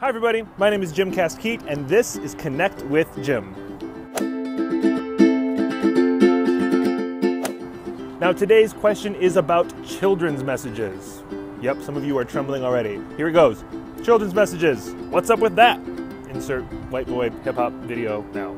Hi, everybody. My name is Jim Kast-Keat, and this is Connect with Jim. Now, today's question is about children's messages. Yep, some of you are trembling already. Here it goes Children's messages. What's up with that? Insert white boy hip hop video now.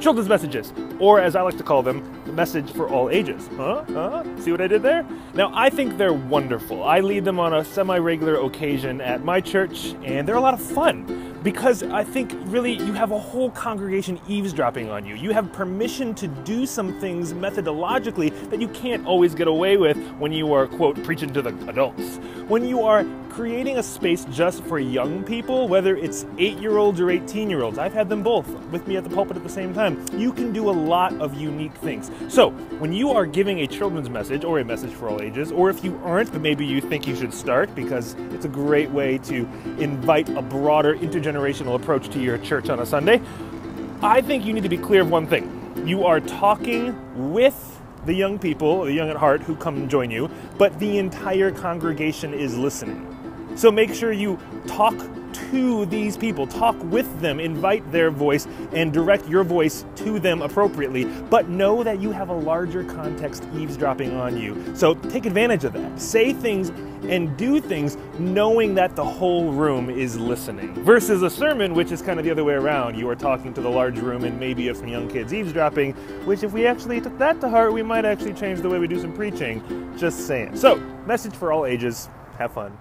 Children's messages, or as I like to call them, the message for all ages. Huh? Huh? See what I did there? Now, I think they're wonderful. I lead them on a semi regular occasion at my church, and they're a lot of fun because I think really you have a whole congregation eavesdropping on you. You have permission to do some things methodologically that you can't always get away with when you are, quote, preaching to the adults. When you are creating a space just for young people, whether it's eight year olds or 18 year olds, I've had them both with me at the pulpit at the same time, you can do a lot of unique things. So, when you are giving a children's message or a message for all ages, or if you aren't, but maybe you think you should start because it's a great way to invite a broader intergenerational approach to your church on a Sunday, I think you need to be clear of one thing. You are talking with the young people, the young at heart, who come and join you, but the entire congregation is listening. So make sure you talk to these people, talk with them, invite their voice, and direct your voice to them appropriately. But know that you have a larger context eavesdropping on you. So take advantage of that. Say things and do things knowing that the whole room is listening. Versus a sermon, which is kind of the other way around. You are talking to the large room and maybe have some young kids eavesdropping, which if we actually took that to heart, we might actually change the way we do some preaching. Just saying. So, message for all ages. Have fun.